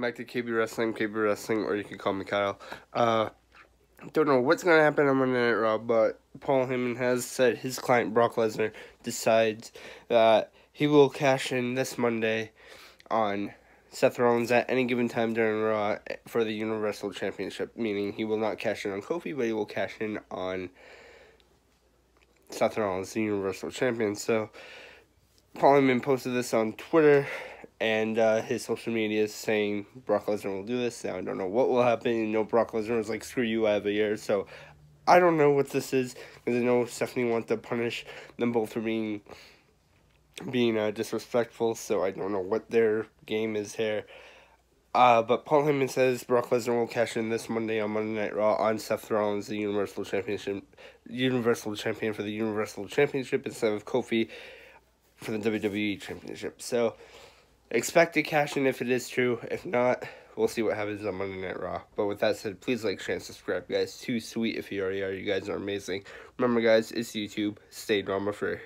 back to KB Wrestling, KB Wrestling, or you can call me Kyle. Uh, don't know what's gonna happen on Monday Night Raw, but Paul Heyman has said his client Brock Lesnar decides that he will cash in this Monday on Seth Rollins at any given time during Raw for the Universal Championship, meaning he will not cash in on Kofi, but he will cash in on Seth Rollins, the Universal Champion. So, Paul Heyman posted this on Twitter and uh, his social media is saying Brock Lesnar will do this. Now I don't know what will happen. You know, Brock Lesnar was like, "Screw you, I have a year." So I don't know what this is because I know Stephanie wants to punish them both for being being uh, disrespectful. So I don't know what their game is here. Uh, but Paul Heyman says Brock Lesnar will cash in this Monday on Monday Night Raw on Seth Rollins, the Universal Championship, Universal Champion for the Universal Championship instead of Kofi for the WWE Championship. So expect to cash in if it is true. If not, we'll see what happens on Monday Night Raw. But with that said, please like, share, and subscribe, guys. Too sweet if you already are. You guys are amazing. Remember, guys, it's YouTube. Stay drama free.